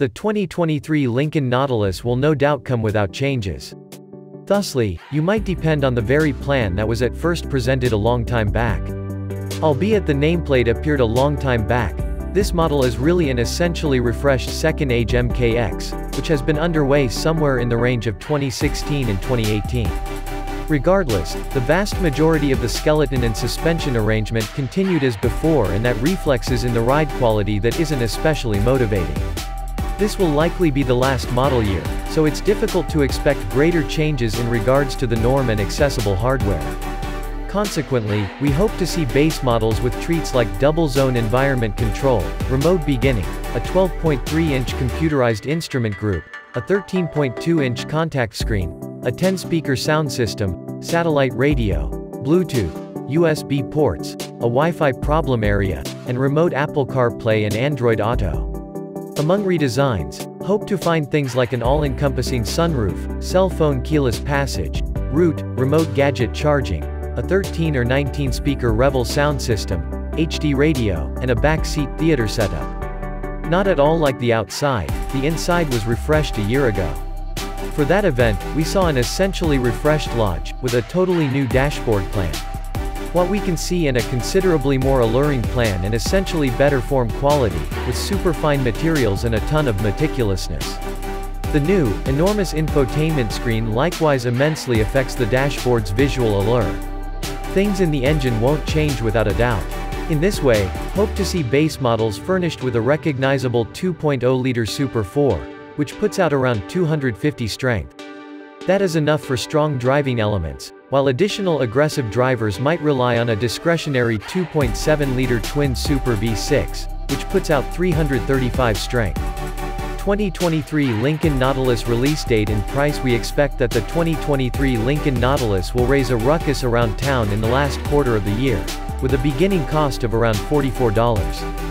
The 2023 Lincoln Nautilus will no doubt come without changes. Thusly, you might depend on the very plan that was at first presented a long time back. Albeit the nameplate appeared a long time back, this model is really an essentially refreshed second age MKX, which has been underway somewhere in the range of 2016 and 2018. Regardless, the vast majority of the skeleton and suspension arrangement continued as before and that reflexes in the ride quality that isn't especially motivating. This will likely be the last model year, so it's difficult to expect greater changes in regards to the norm and accessible hardware. Consequently, we hope to see base models with treats like double zone environment control, remote beginning, a 12.3-inch computerized instrument group, a 13.2-inch contact screen, a 10-speaker sound system, satellite radio, Bluetooth, USB ports, a Wi-Fi problem area, and remote Apple CarPlay and Android Auto. Among redesigns, hope to find things like an all-encompassing sunroof, cell phone keyless passage, route, remote gadget charging, a 13 or 19 speaker Revel sound system, HD radio, and a backseat theater setup. Not at all like the outside, the inside was refreshed a year ago. For that event, we saw an essentially refreshed Lodge, with a totally new dashboard plan. What we can see in a considerably more alluring plan and essentially better form quality, with super fine materials and a ton of meticulousness. The new, enormous infotainment screen likewise immensely affects the dashboard's visual allure. Things in the engine won't change without a doubt. In this way, hope to see base models furnished with a recognizable 2.0-liter Super 4, which puts out around 250 strength. That is enough for strong driving elements, while additional aggressive drivers might rely on a discretionary 2.7-liter twin Super V6, which puts out 335 strength. 2023 Lincoln Nautilus release date and price We expect that the 2023 Lincoln Nautilus will raise a ruckus around town in the last quarter of the year, with a beginning cost of around $44.